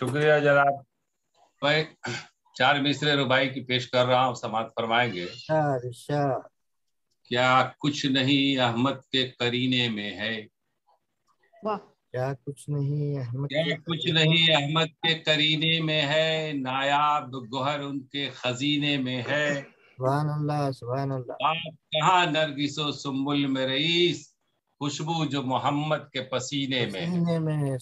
शुक्रिया जनाब मैं चार मिसरे रुबाई की पेश कर रहा हूँ समाप्त फरमाएँगे। क्या कुछ नहीं अहमद के करीने में है? क्या कुछ नहीं अहमद क्या कुछ नहीं अहमद के करीने में है? नायाब गोहर उनके खजीने में है? सुभान अल्लाह सुभान अल्लाह। आप कहाँ नरगिसो सुम्बुल में रईस? खुशबू जो मोहम्मद के पसीने में पसीने में है है।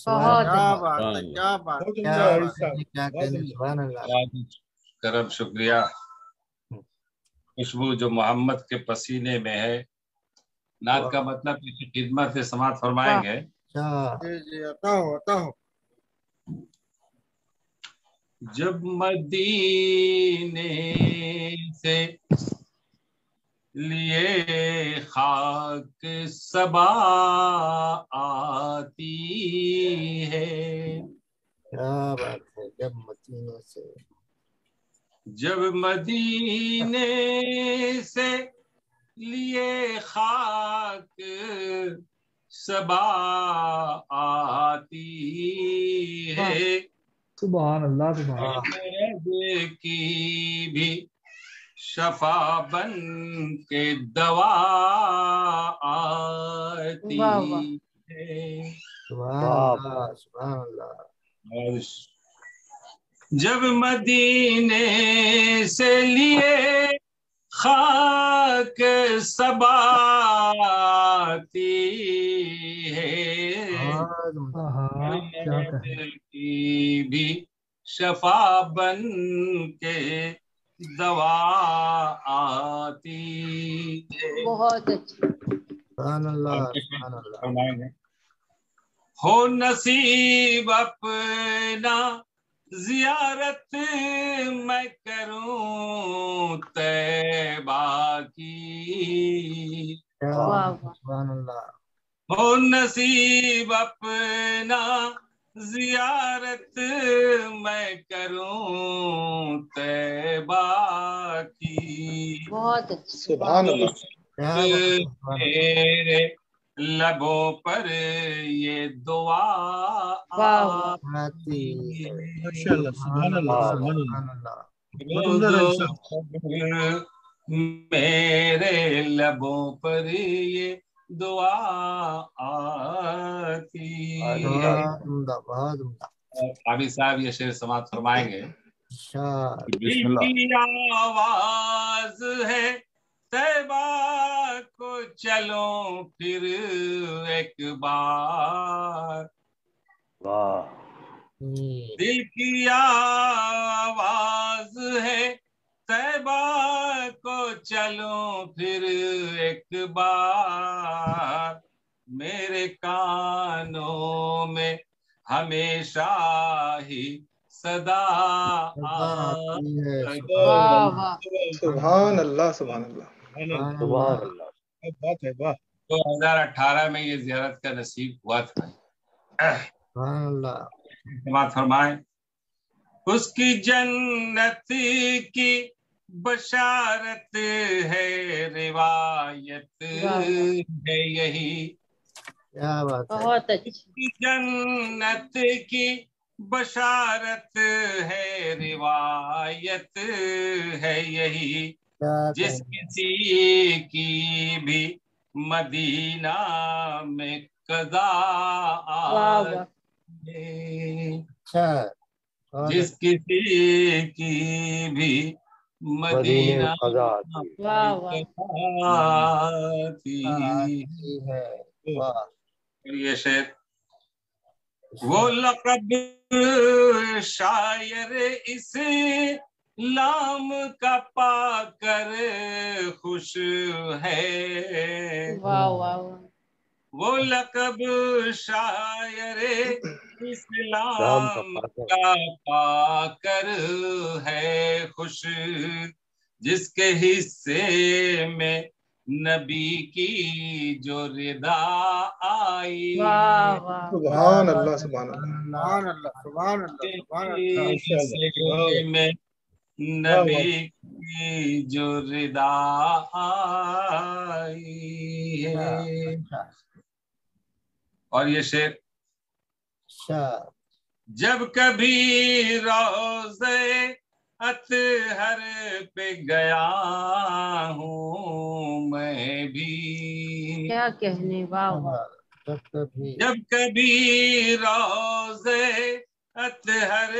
है, करम शुक्रिया। खुशबू जो मोहम्मद के पसीने में है। नात का मतलब इसी खिदमत से समाप्त फरमाएँगे। अच्छा। जब मदीने से लिए खाक सबा आती है। क्या बात है जब मदीने से। जब मदीने से लिए खाक सबा आती है। सुबह अल्लाह सुबह की भी शफा बन के दवा आती। है। जब मदीने से लिए खाक सबाती है। की भी शफा बन के दवा आती। बहुत अच्छा। हो। नसीब अपना जियारत मैं करूँ तैबा की। हो नसीब अपना जियारत मैं करूँ तैबा की। बहुत अच्छा। मेरे लबों पर ये दुआ। आती रोज़ो मेरे लबों पर ये दुआ आती हामिद साहब ये शेर समाप्त फरमाएँगे। की आवाज़ है तैबा को चलो फिर एक बार। दिल की आवाज़ है तैबा को चलो फिर एक बार। मेरे कानों में हमेशा ही सदा है सुभान अल्लाह सुभान अल्लाह सुभान अल्लाह क्या बात है वाह। 2018 में ये जियारत का नसीब हुआ था। समात फरमाए। उसकी जन्नत की बशारत है रिवायत है यही। क्या बात बहुत अच्छी। जन्नत की बशारत है रिवायत है यही। जिस किसी की भी मदीना में कदा अच्छा जिस किसी की भी मदीना आती है। ये शेर। वो लकब शायर इस लाम का पाकर खुश है। वाह वाह वाह। वो लकब शायर इस्लाम का पाकर है खुश। जिसके हिस्से में नबी की जो रिदा आई। वाह वाह सुभान अल्लाह सुभान अल्लाह सुभान अल्लाह सुभान अल्लाह सुभान अल्लाह सुभान हिस्से में नबी की जो रिदा आई है। अच्छा। और ये शेर? अच्छा। जब कभी रोज़े अतहर पे गया हूँ मैं भी। क्या कहने वाह वाह। जब कभी। जब कभी रोज़े अतहर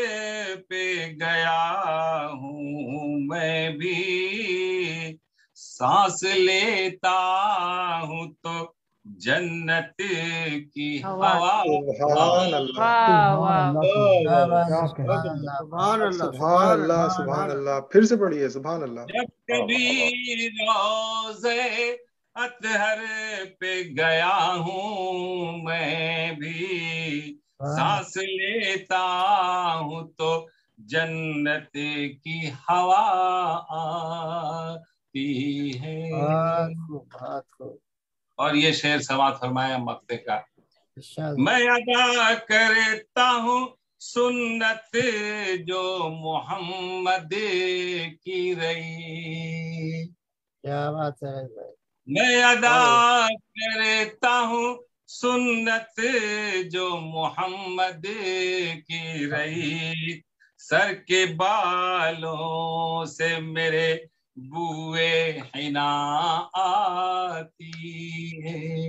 पे गया हूँ मैं भी। सांस लेता हूँ तो जन्नत की हवा। अल्लाह फिर से पढ़िए सुभान अल्लाह। जब कभी रोज़े अतहर पे गया हूँ मैं भी सांस लेता हूँ तो जन्नत की हवा आती है। बात को। और ये शेर समात फरमाया मक्ते का। मैं अदा करता हूँ सुन्नत जो मोहम्मद की रही। क्या बात है मैं अदा करता हूँ सुन्नत जो मोहम्मद की रही। सर के बालों से मेरे बुए हिना आती है।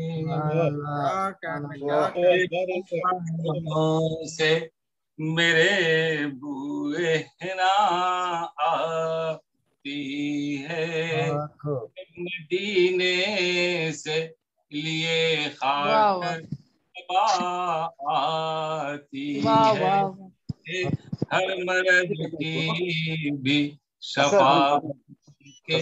से मेरे बुए हिना आती है। मदीने से लिए वाह, खाक आती है। हर मर्द की भी शफा क्या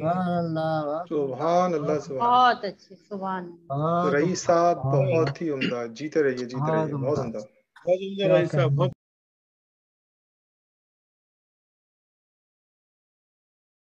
वाह अल्लाह सुबहान बहुत अच्छे सुभान। अल्लाह। हाँ, रईस साहब बहुत ही उमदा जीते रहिए जीते हाँ, रहिए बहुत उम्दा। उम्दा क्या कहने